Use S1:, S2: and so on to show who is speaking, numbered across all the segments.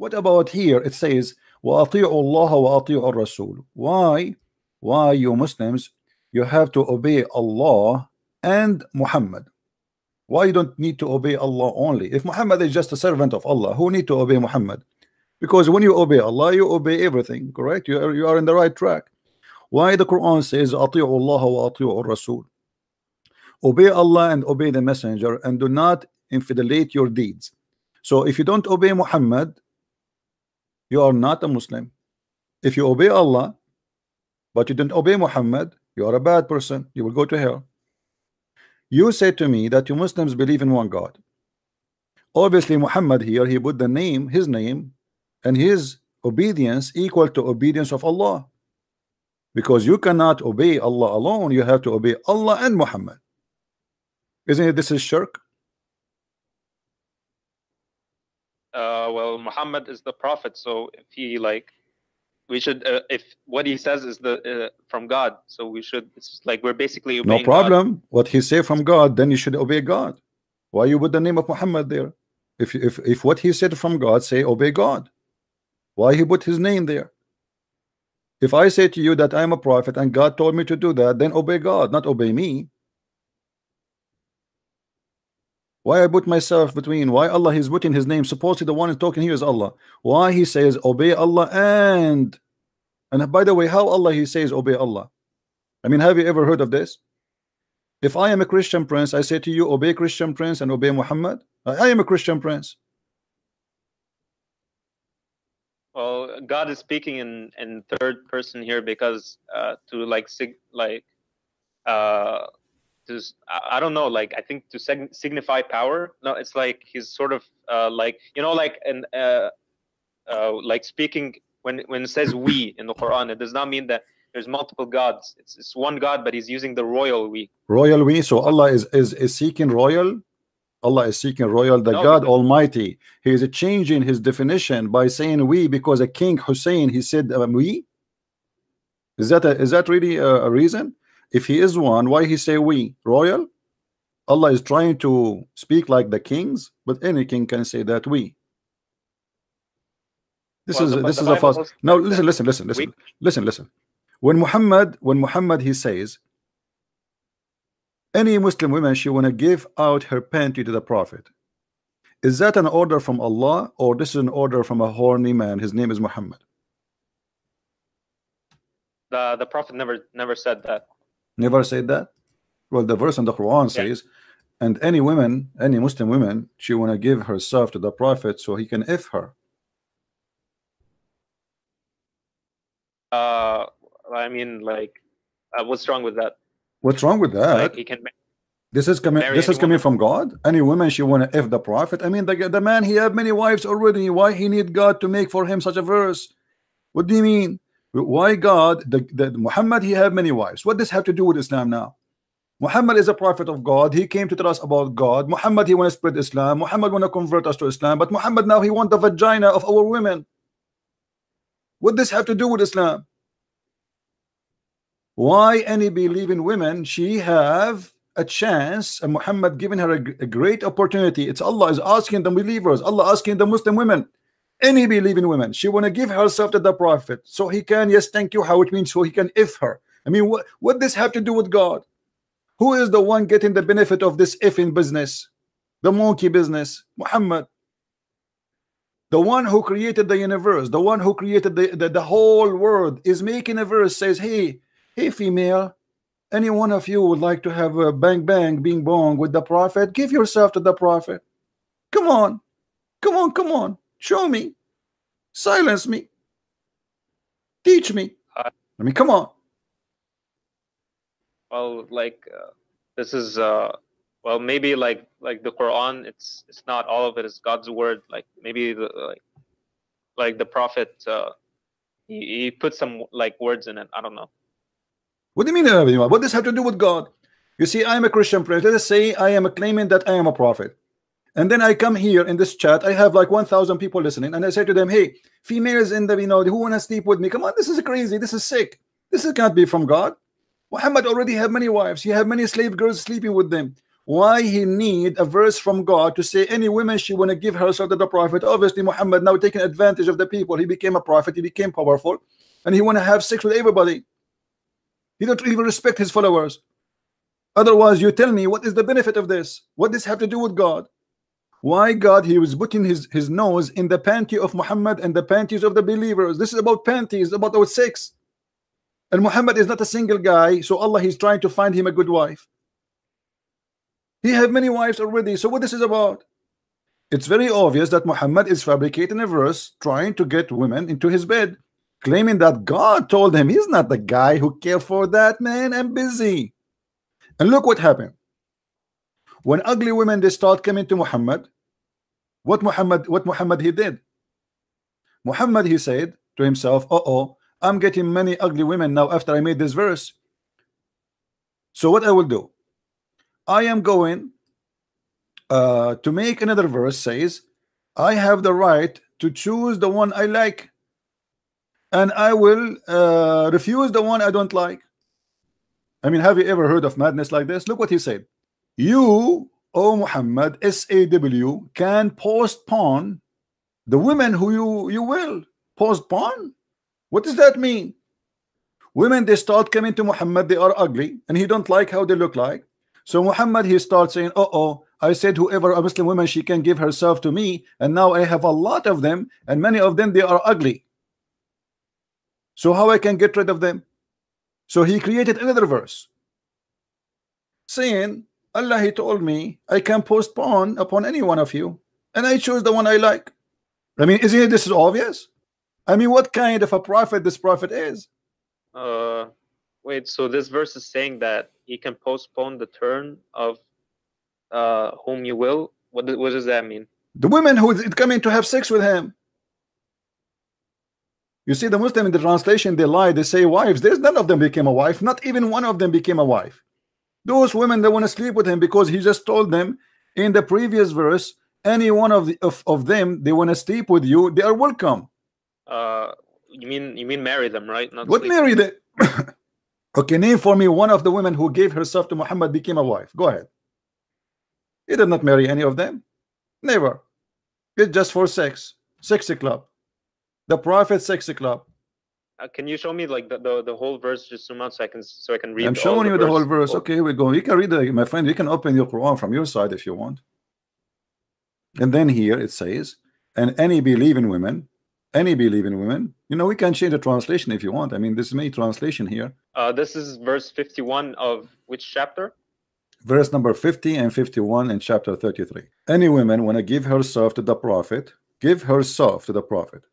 S1: What about here? It says, وَأَطِيعُوا اللَّهَ وَأَطِيعُوا الرَّسُولُ Why? Why you Muslims, you have to obey Allah and Muhammad. Why you don't need to obey Allah only? If Muhammad is just a servant of Allah, who need to obey Muhammad? Because when you obey Allah, you obey everything, correct? You are, you are in the right track. Why the Quran says, أَطِيعُوا اللَّهَ وَأَطِيعُوا الرَّسُولُ Obey Allah and obey the messenger and do not infidelize your deeds. So if you don't obey Muhammad, you are not a Muslim. If you obey Allah, but you don't obey Muhammad, you are a bad person. You will go to hell. You say to me that you Muslims believe in one God. Obviously, Muhammad here, he put the name, his name, and his obedience equal to obedience of Allah. Because you cannot obey Allah alone, you have to obey Allah and Muhammad. Isn't it this is shirk?
S2: Uh, well, Muhammad is the prophet, so if he like, we should uh, if what he says is the uh, from God, so we should. It's like we're basically
S1: No
S2: obeying God.
S1: problem. What he say from God, then you should obey God. Why you put the name of Muhammad there? If if if what he said from God, say obey God. Why he put his name there? If I say to you that I am a prophet and God told me to do that, then obey God, not obey me. Why I put myself between? Why Allah is putting his name? Supposedly the one talking here is Allah. Why he says obey Allah and and by the way, how Allah he says obey Allah? I mean, have you ever heard of this? If I am a Christian prince, I say to you, obey Christian prince and obey Muhammad. I I am a Christian prince.
S2: Well, God is speaking in in third person here because uh, to like sig like uh to I don't know like I think to sig- signify power. No, it's like he's sort of uh like you know like and uh, uh like speaking when when it says we in the Quran, it does not mean that there's multiple gods. It's it's one God, but he's using the royal we.
S1: Royal we. So Allah is is is seeking royal. Allah is seeking royal, the
S2: No,
S1: God Almighty. He is changing his definition by saying we because a King Hussein he said um, we. Is that a, is that really a, a reason? If he is one, why he say we royal? Allah is trying to speak like the kings, but any king can say that we. This
S2: Well,
S1: is
S2: the-
S1: this
S2: the
S1: is a false. No, listen, listen, listen, listen,
S2: we-
S1: listen, listen. When Muhammad, when Muhammad he says, any Muslim woman she wanna give out her panty to the Prophet. Is that an order from Allah or this is an order from a horny man? His name is Muhammad.
S2: The the Prophet never never said that.
S1: Never said that. Well, the verse in the Quran
S2: Yeah.
S1: says, and any woman, any Muslim woman, she wanna give herself to the Prophet so he can if her.
S2: Uh, I mean, like, uh, what's wrong with that?
S1: What's wrong with that?
S2: Like, he can.
S1: This is coming. This is coming from God. Any woman she want to if the prophet. I mean, the the man he have many wives already. Why he need God to make for him such a verse? What do you mean? Why God? The, the Muhammad he have many wives. What does have to do with Islam now? Muhammad is a prophet of God. He came to tell us about God. Muhammad he want to spread Islam. Muhammad want to convert us to Islam. But Muhammad now he want the vagina of our women. What does have to do with Islam? Why any believing women she have a chance and Muhammad giving her a great opportunity it's Allah is asking the believers Allah asking the Muslim women any believing woman. she want to give herself to the prophet so he can yes thank you how it means so he can if her. I mean what what this have to do with God? Who is the one getting the benefit of this ifing business? The monkey business Muhammad. The one who created the universe the one who created the, the, the whole world is making a verse says hey hey female any one of you would like to have a bang bang bing bong with the prophet? Give yourself to the prophet. Come on. Come on come on show me silence me teach me
S2: Uh,
S1: i mean come on
S2: Well, like, uh, this is. Uh, well, maybe like like the Quran. It's it's not all of it is God's word. Like maybe the like like the Prophet. Uh, he, he put some like words in it. I don't know.
S1: what do you mean what does have to do with god you see i am a christian prince let us say i am claiming that i am a prophet and then i come here in this chat i have like 1000 people listening and i say to them hey females in the you know who want to sleep with me? Come on this is crazy this is sick. This is, can't be from god. Muhammad already have many wives he have many slave girls sleeping with them. Why he need a verse from God to say any woman she want to give herself to the prophet? Obviously Muhammad now taking advantage of the people. He became a prophet he became powerful and he want to have sex with everybody. He don't even respect his followers. Otherwise you tell me what is the benefit of this? What does have to do with God why God he was putting his his nose in the panty of Muhammad and the panties of the believers this is about panties about our sex and Muhammad is not a single guy so Allah he's trying to find him a good wife he have many wives already. So what this is about? It's very obvious that Muhammad is fabricating a verse trying to get women into his bed, claiming that God told him he's not the guy who care for that man. I'm busy. And look what happened. When ugly women they start coming to Muhammad, what Muhammad what Muhammad he did? Muhammad he said to himself, uh oh, I'm getting many ugly women now after I made this verse. So what I will do? I am going uh, to make another verse says I have the right to choose the one I like and I will uh, refuse the one I don't like I mean have you ever heard of madness like this look what he said you O Muhammad SAW can postpone the women who you you will postpone what does that mean women they start coming to Muhammad they are ugly and he don't like how they look like so Muhammad he starts saying, "Oh, oh, I said whoever a Muslim woman she can give herself to me, and now I have a lot of them, and many of them they are ugly. So how I can get rid of them?" So he created another verse saying, "Allah he told me I can postpone upon any one of you, and I chose the one I like." I mean, isn't it this is obvious? I mean, what kind of a prophet this prophet is?
S2: Uh, wait. So this verse is saying that he can postpone the turn of uh, whom you will. What, what does that mean?
S1: The women who is coming to have sex with him. You see, the Muslim in the translation they lie. They say wives. There's none of them became a wife. Not even one of them became a wife. Those women they want to sleep with him because he just told them in the previous verse. Any one of the of, of them they want to sleep with you. They are welcome.
S2: Uh, you mean you mean marry them, right?
S1: Not what marry them? Okay, name for me one of the women who gave herself to Muhammad became a wife. Go ahead. He did not marry any of them. Never. It's just for sex. Sexy club. The prophet sexy club.
S2: Uh, can you show me like the, the, the whole verse just zoom out so I can so I can read?
S1: I'm showing you the, the whole verse. Okay, here we go. You can read it, my friend. You can open your Quran from your side if you want. And then here it says, and any believing women any believing women you know we can change the translation if you want i mean this is many translation here
S2: uh, this is verse 51 of which chapter
S1: verse number 50 and 51 in chapter 33 any woman want to give herself to the prophet give herself to the prophet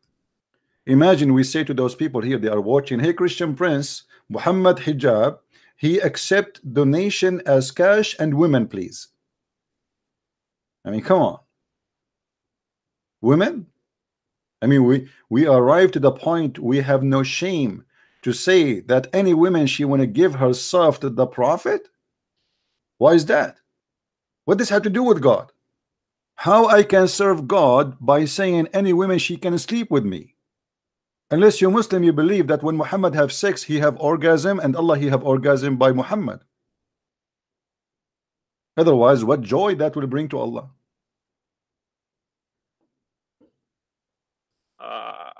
S1: imagine we say to those people here they are watching hey christian prince muhammad hijab he accept donation as cash and women please i mean come on women I mean, we we arrive to the point we have no shame to say that any woman she want to give herself to the prophet. Why is that? What does have to do with God? How I can serve God by saying any woman she can sleep with me? Unless you're Muslim, you believe that when Muhammad have sex, he have orgasm, and Allah he have orgasm by Muhammad. Otherwise, what joy that will bring to Allah?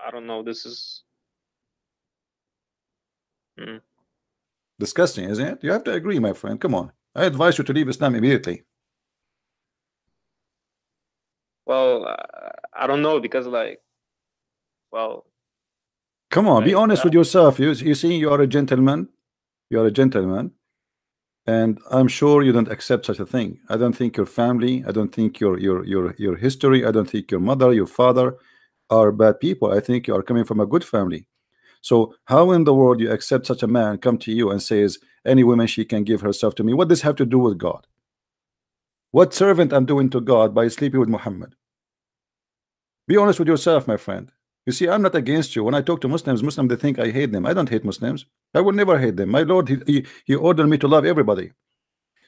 S2: I don't know. This is
S1: hmm. disgusting, isn't it? You have to agree, my friend. Come on. I advise you to leave Islam immediately.
S2: Well, uh, I don't know because, like, well,
S1: come on, be honest with yourself. You, you see, you are a gentleman. You are a gentleman, and I'm sure you don't accept such a thing. I don't think your family. I don't think your your your your history. I don't think your mother, your father are bad people. I think you are coming from a good family. So how in the world you accept such a man come to you and says any woman she can give herself to me? What does have to do with God? What servant I'm doing to God by sleeping with Muhammad? Be honest with yourself, my friend. You see, I'm not against you. When I talk to Muslims, Muslims they think I hate them. I don't hate Muslims. I will never hate them. My Lord, he, he, he ordered me to love everybody.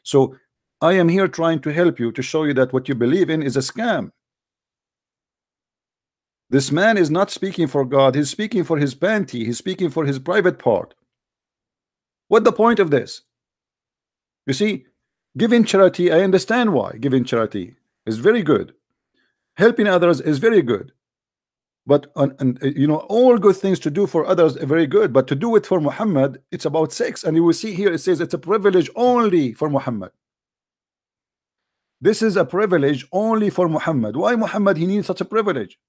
S1: So I am here trying to help you to show you that what you believe in is a scam. This man is not speaking for God. He's speaking for his panty. He's speaking for his private part. What the point of this? You see, Giving charity, I understand why giving charity is very good. Helping others is very good. But uh, and uh, you know all good things to do for others are very good, but to do it for Muhammad, it's about sex. And you will see here it says it's a privilege only for Muhammad. This is a privilege only for Muhammad. Why Muhammad he needs such a privilege?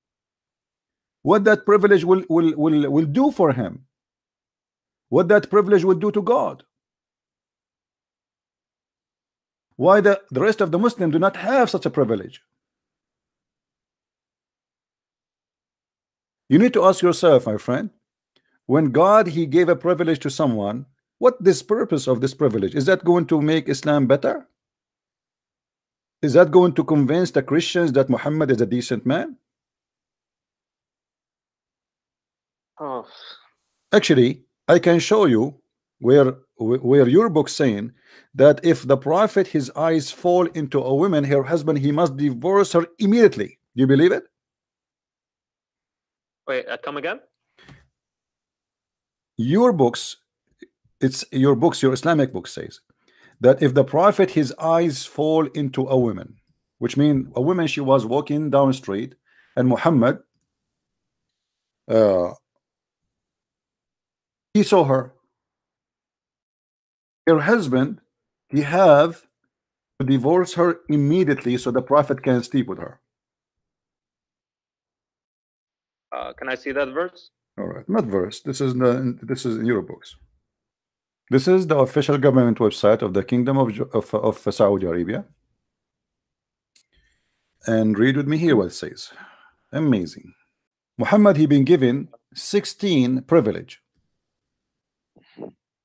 S1: What that privilege will will will, will do for him? What that privilege would do to God? Why the, the rest of the Muslims do not have such a privilege? You need to ask yourself, my friend, when God he gave a privilege to someone, what this purpose of this privilege? Is that going to make Islam better? Is that going to convince the Christians that Muhammad is a decent man?
S2: Oh.
S1: Actually, I can show you where where your book saying that if the prophet his eyes fall into a woman, her husband, he must divorce her immediately. Do you believe it?
S2: Wait, uh, come again?
S1: Your books, it's your books, your Islamic book says that if the prophet his eyes fall into a woman, which means a woman she was walking down street, and Muhammad uh, he saw her. Her husband, he have to divorce her immediately so the prophet can sleep with her.
S2: Uh, can I see that verse?
S1: All right, not verse. This is the this is in your books. This is the official government website of the Kingdom of of, of Saudi Arabia. And read with me here what it says. Amazing. Muhammad he been given 16 privilege.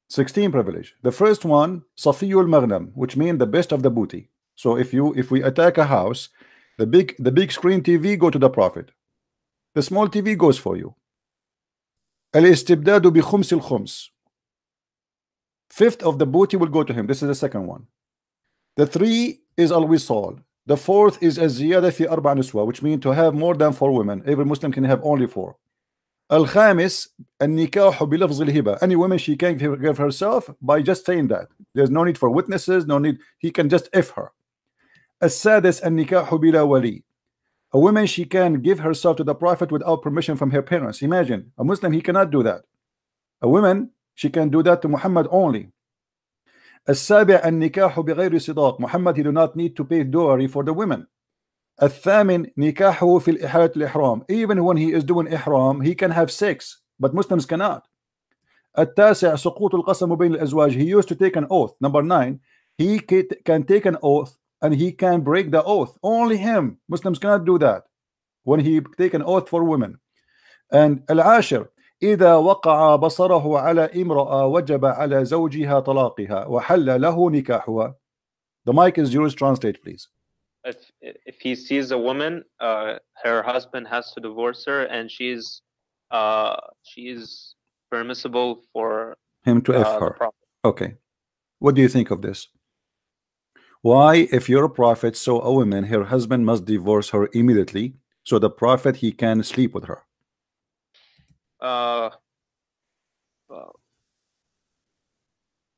S1: 16 privilege. The first one, Safiyul Maghnam, which means the best of the booty. So if you if we attack a house, the big the big screen TV go to the prophet. The small TV goes for you. Al-istibdadu bi khums al-khums. Fifth of the booty will go to him. This is the second one. The three is al-wisal. The fourth is az-ziyada fi arba niswa, which means to have more than four women. Every Muslim can have only four. الخامس النكاح بلفظ الهبة any woman she can give herself by just saying that there's no need for witnesses no need he can just if her السادس النكاح بلا ولي a woman she can give herself to the prophet without permission from her parents imagine a Muslim he cannot do that a woman she can do that to Muhammad only السابع النكاح بغير صداق Muhammad he do not need to pay dowry for the women الثامن نكاحه في الإحالة الإحرام even when he is doing إحرام he can have sex but Muslims cannot التاسع سقوط القسم بين الأزواج he used to take an oath number nine he can take an oath and he can break the oath only him Muslims cannot do that when he take an oath for women and العاشر إذا وقع بصره على امرأة وجب على زوجها طلاقها وحل له نكاحها the mic is yours translate please
S2: if if he sees a woman, uh, her husband has to divorce her, and she's uh, she's permissible for
S1: him to f
S2: uh, the
S1: her.
S2: prophet.
S1: Okay, what do you think of this? Why, if you're a prophet, saw a woman, her husband must divorce her immediately, so the prophet he can sleep with her.
S2: Uh, well,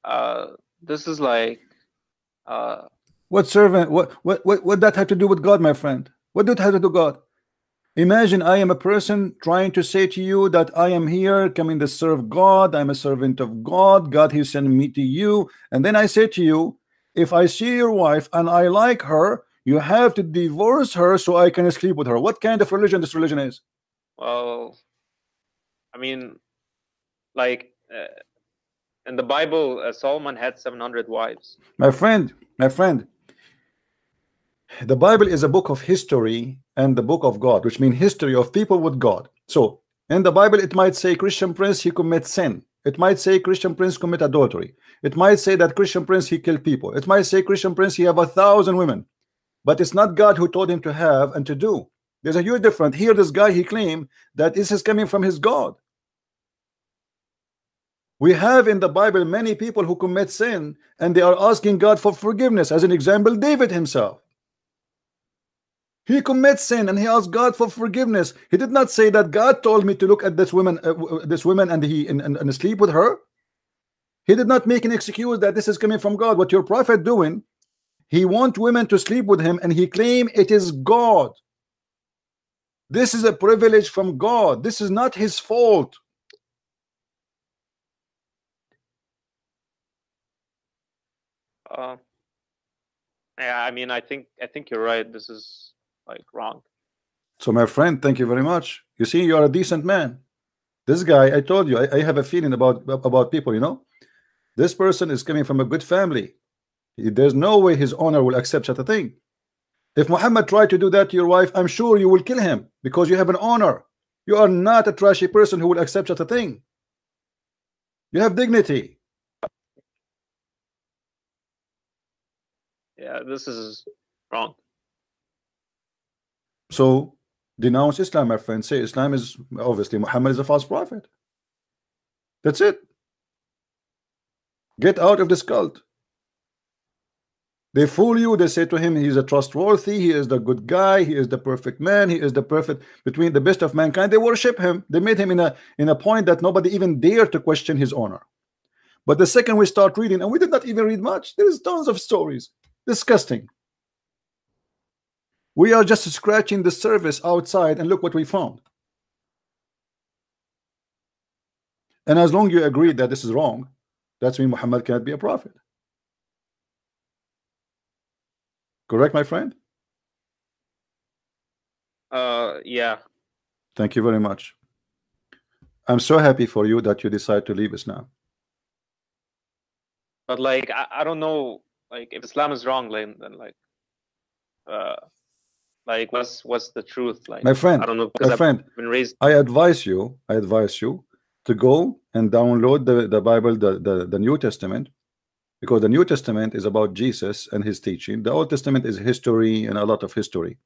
S2: uh, this is like uh,
S1: What servant? What what what what that have to do with God, my friend? What did it have to do with God? Imagine I am a person trying to say to you that I am here coming to serve God. I'm a servant of God. God, He sent me to you. And then I say to you, if I see your wife and I like her, you have to divorce her so I can sleep with her. What kind of religion this religion is?
S2: well, I mean, like uh, in the Bible, uh, Solomon had seven hundred wives.
S1: My friend, my friend, the Bible is a book of history and the book of God, which means history of people with God. So in the Bible, it might say Christian prince he commits sin. It might say Christian prince commit adultery. It might say that Christian prince he killed people. It might say Christian prince he have a thousand women. But it's not God who told him to have and to do. There's a huge difference. Here, this guy he claimed that this is coming from his God. We have in the Bible many people who commit sin and they are asking God for forgiveness. As an example, David himself. He commits sin and he asks God for forgiveness. He did not say that God told me to look at this woman, uh, this woman, and he and, and, and sleep with her. He did not make an excuse that this is coming from God. What your prophet doing, he want women to sleep with him and he claim it is God this is a privilege from God this is not his fault
S2: Uh, yeah, I mean, I think I think you're right. This is like wrong.
S1: So, my friend, thank you very much. You see, you are a decent man. This guy, I told you, I, I have a feeling about about people. You know, this person is coming from a good family. There's no way his owner will accept such a thing. If Muhammad tried to do that to your wife, I'm sure you will kill him because you have an honor. You are not a trashy person who will accept such a thing. You have dignity.
S2: Yeah, this is wrong.
S1: So denounce Islam, my friend. Say Islam is obviously Muhammad is a false prophet. That's it. Get out of this cult. They fool you. They say to him, he's a trustworthy. He is the good guy. He is the perfect man. He is the perfect between the best of mankind. They worship him. They made him in a in a point that nobody even dare to question his honor. But the second we start reading, and we did not even read much, there is tons of stories. Disgusting. We are just scratching the surface outside, and look what we found. And as long as you agree that this is wrong, that's mean Muhammad cannot be a prophet. Correct, my friend?
S2: Uh, yeah.
S1: Thank you very much. I'm so happy for you that you decide to leave Islam.
S2: But like, I, I don't know, like, if Islam is wrong, then, then like, uh, like, what's what's the truth? Like,
S1: My friend,
S2: I don't know because
S1: my
S2: I've
S1: friend,
S2: been raised.
S1: I advise you, I advise you to go and download the, the Bible, the, the, the New Testament, because the New Testament is about Jesus and his teaching. The Old Testament is history and a lot of history.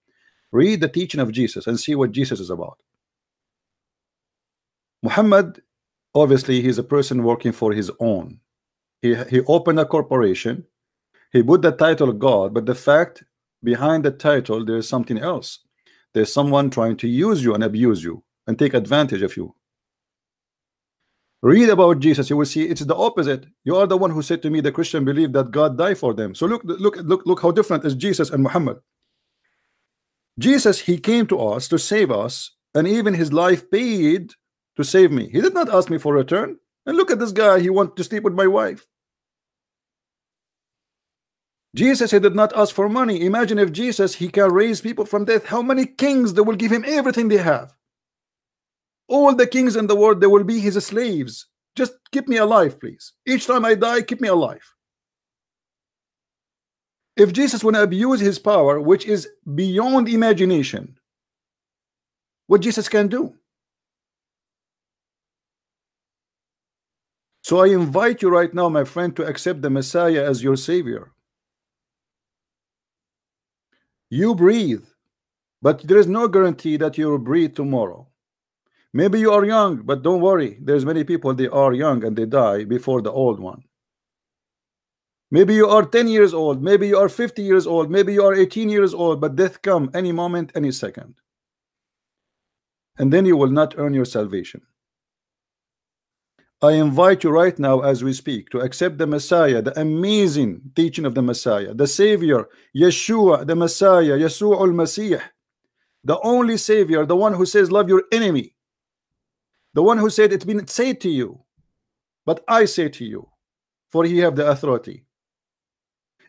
S1: Read the teaching of Jesus and see what Jesus is about. Muhammad, obviously, he's a person working for his own. He, he opened a corporation, he put the title God, but the fact behind the title, there's something else. There's someone trying to use you and abuse you and take advantage of you. Read about Jesus, you will see it's the opposite. You are the one who said to me the Christian believe that God died for them. So look, look, look, look how different is Jesus and Muhammad. Jesus, he came to us to save us, and even his life paid to save me. He did not ask me for return. And look at this guy, he wanted to sleep with my wife. Jesus he did not ask for money. Imagine if Jesus he can raise people from death. How many kings they will give him everything they have? All the kings in the world they will be his slaves. Just keep me alive, please. Each time I die, keep me alive. If Jesus want to abuse his power, which is beyond imagination, what Jesus can do. So I invite you right now, my friend, to accept the Messiah as your Savior. You breathe, but there is no guarantee that you will breathe tomorrow. Maybe you are young, but don't worry. There's many people they are young and they die before the old one. Maybe you are 10 years old, maybe you are 50 years old, maybe you are 18 years old, but death come any moment, any second. And then you will not earn your salvation. I invite you right now as we speak to accept the Messiah, the amazing teaching of the Messiah, the Savior, Yeshua, the Messiah, Yeshua al-Masih, the only Savior, the one who says love your enemy, the one who said it's been said to you, but I say to you, for he have the authority.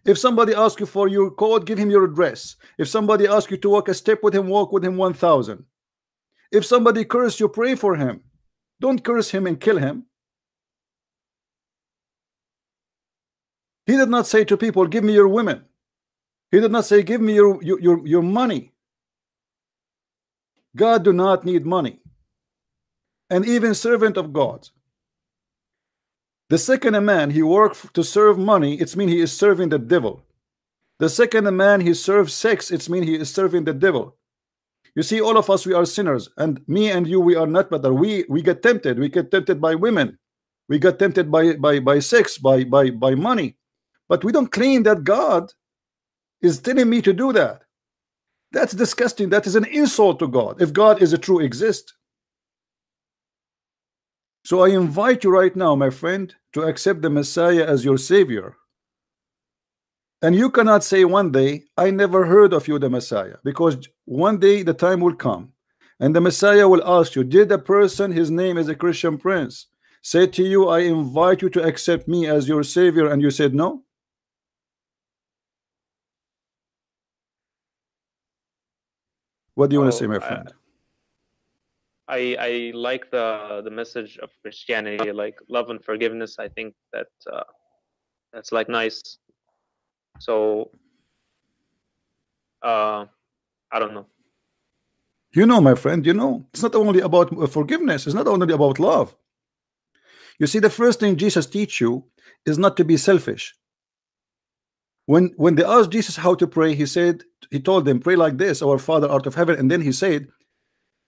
S1: If somebody asks you for your code, give him your address. If somebody asks you to walk a step with him, walk with him 1,000. If somebody curse you, pray for him. Don't curse him and kill him. He did not say to people, give me your women. He did not say, give me your, your, your, money. God do not need money. And even servant of God. The second a man he work to serve money, it's mean he is serving the devil. The second a man he serves sex, it's mean he is serving the devil. You see, all of us we are sinners, and me and you we are not better. We we get tempted. We get tempted by women. We get tempted by by by sex, by by by money. But we don't claim that God is telling me to do that. That's disgusting. That is an insult to God. If God is a true exist. So I invite you right now, my friend, to accept the Messiah as your Savior. And you cannot say one day, I never heard of you, the Messiah, because one day the time will come and the Messiah will ask you, Did the person, his name is a Christian prince, say to you, I invite you to accept me as your savior, and you said no? What do you want to say, my friend?
S2: I I like the the message of Christianity, like love and forgiveness. I think that uh, that's like nice. So uh, I don't know.
S1: You know, my friend, you know, it's not only about uh, forgiveness, it's not only about love. You see, the first thing Jesus teach you is not to be selfish. When when they asked Jesus how to pray, he said, he told them, pray like this, our Father art of heaven, and then he said,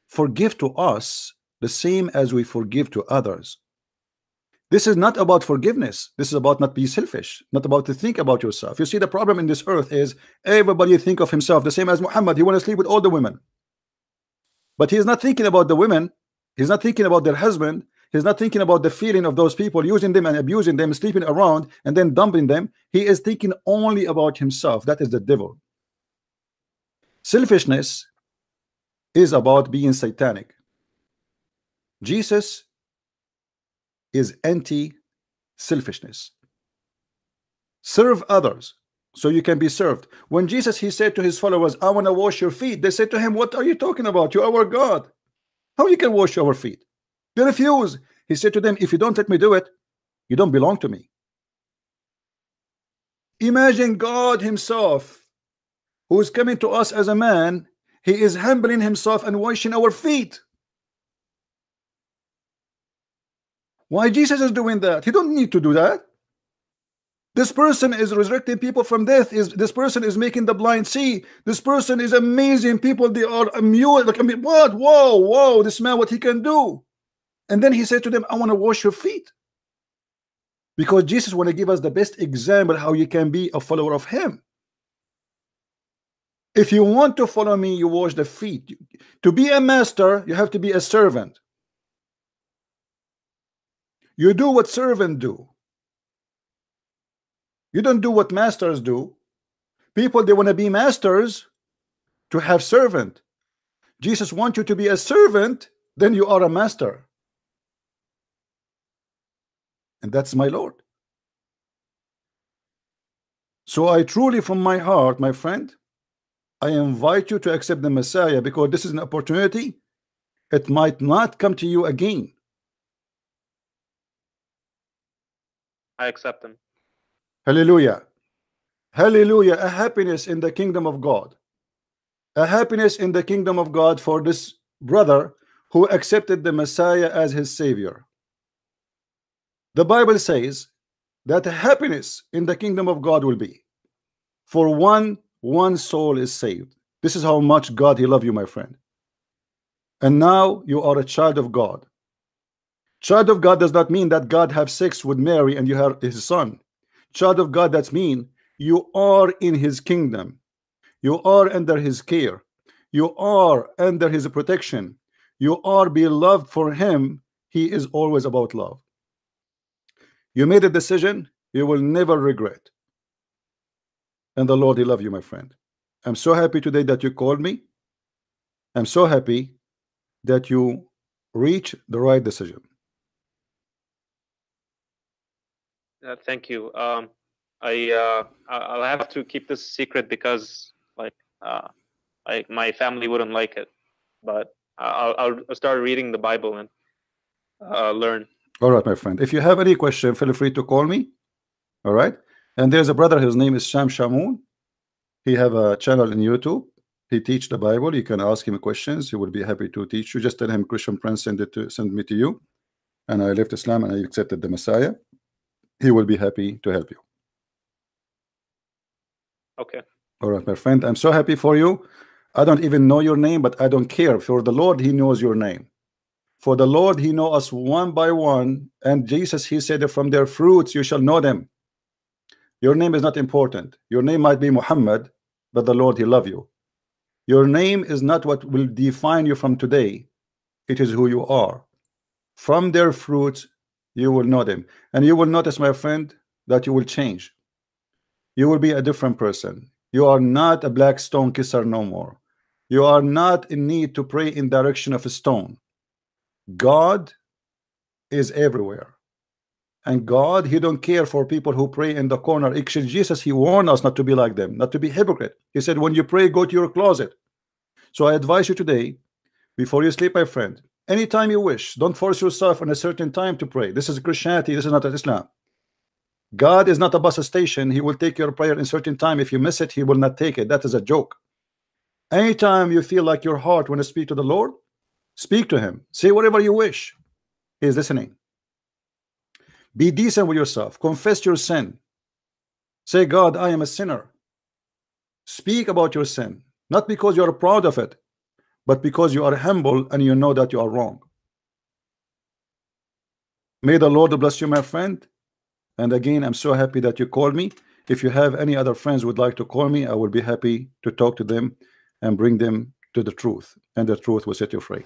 S1: forgive to us the same as we forgive to others. This is not about forgiveness. This is about not be selfish, not about to think about yourself. You see, the problem in this earth is everybody think of himself the same as Muhammad. He want to sleep with all the women. But he's not thinking about the women. He's not thinking about their husband. He's not thinking about the feeling of those people using them and abusing them, sleeping around and then dumping them. He is thinking only about himself. That is the devil. Selfishness is about being satanic. Jesus is anti-selfishness. Serve others so you can be served. When Jesus he said to his followers, I want to wash your feet, they said to him, What are you talking about? You are our God. How you can wash our feet? They refuse. He said to them, If you don't let me do it, you don't belong to me. Imagine God Himself, who is coming to us as a man, He is humbling Himself and washing our feet. Why Jesus is doing that? He don't need to do that. This person is resurrecting people from death. Is this person is making the blind see? This person is amazing. People they are amused. Like I mean, what? Whoa, whoa! This man, what he can do? And then he said to them, "I want to wash your feet," because Jesus want to give us the best example how you can be a follower of Him. If you want to follow me, you wash the feet. To be a master, you have to be a servant. You do what servant do. You don't do what masters do. People, they want to be masters to have servant. Jesus wants you to be a servant, then you are a master. And that's my Lord. So I truly, from my heart, my friend, I invite you to accept the Messiah because this is an opportunity. It might not come to you again.
S2: I accept him.
S1: Hallelujah. Hallelujah. A happiness in the kingdom of God. A happiness in the kingdom of God for this brother who accepted the Messiah as his savior. The Bible says that happiness in the kingdom of God will be for one one soul is saved. This is how much God he love you, my friend. And now you are a child of God. Child of God does not mean that God have sex with Mary and you are his son child of God, that's mean you are in his kingdom. You are under his care. You are under his protection. You are beloved for him. He is always about love. You made a decision you will never regret. And the Lord, He love you, my friend. I'm so happy today that you called me. I'm so happy that you reach the right decision.
S2: Uh, thank you. Um, I uh, I'll have to keep this secret because like uh, like my family wouldn't like it, but I'll I'll start reading the Bible and uh, learn.
S1: All right, my friend. If you have any question, feel free to call me. All right. And there's a brother. His name is Sam Shamoun. He have a channel in YouTube. He teach the Bible. You can ask him questions. He will be happy to teach you. Just tell him Christian Prince send it to send me to you, and I left Islam and I accepted the Messiah he will be happy to help you.
S2: Okay.
S1: All right, my friend. I'm so happy for you. I don't even know your name, but I don't care. For the Lord, He knows your name. For the Lord, He know us one by one. And Jesus, He said, from their fruits you shall know them. Your name is not important. Your name might be Muhammad, but the Lord, He love you. Your name is not what will define you from today. It is who you are. From their fruits you will know them and you will notice my friend that you will change you will be a different person. You are not a black stone kisser no more. You are not in need to pray in direction of a stone. God is everywhere. And God, He don't care for people who pray in the corner. Actually, Jesus, He warned us not to be like them, not to be hypocrite. He said, when you pray, go to your closet. So I advise you today, before you sleep, my friend, anytime you wish, don't force yourself on a certain time to pray. This is Christianity, this is not Islam. God is not a bus station. He will take your prayer in certain time. If you miss it, He will not take it. That is a joke. Anytime you feel like your heart want to speak to the Lord, speak to Him. Say whatever you wish. He is listening. Be decent with yourself. Confess your sin. Say, God, I am a sinner. Speak about your sin, not because you are proud of it, but because you are humble and you know that you are wrong. May the Lord bless you, my friend. And again, I'm so happy that you called me. If you have any other friends would like to call me, I will be happy to talk to them and bring them to the truth. And the truth will set you free.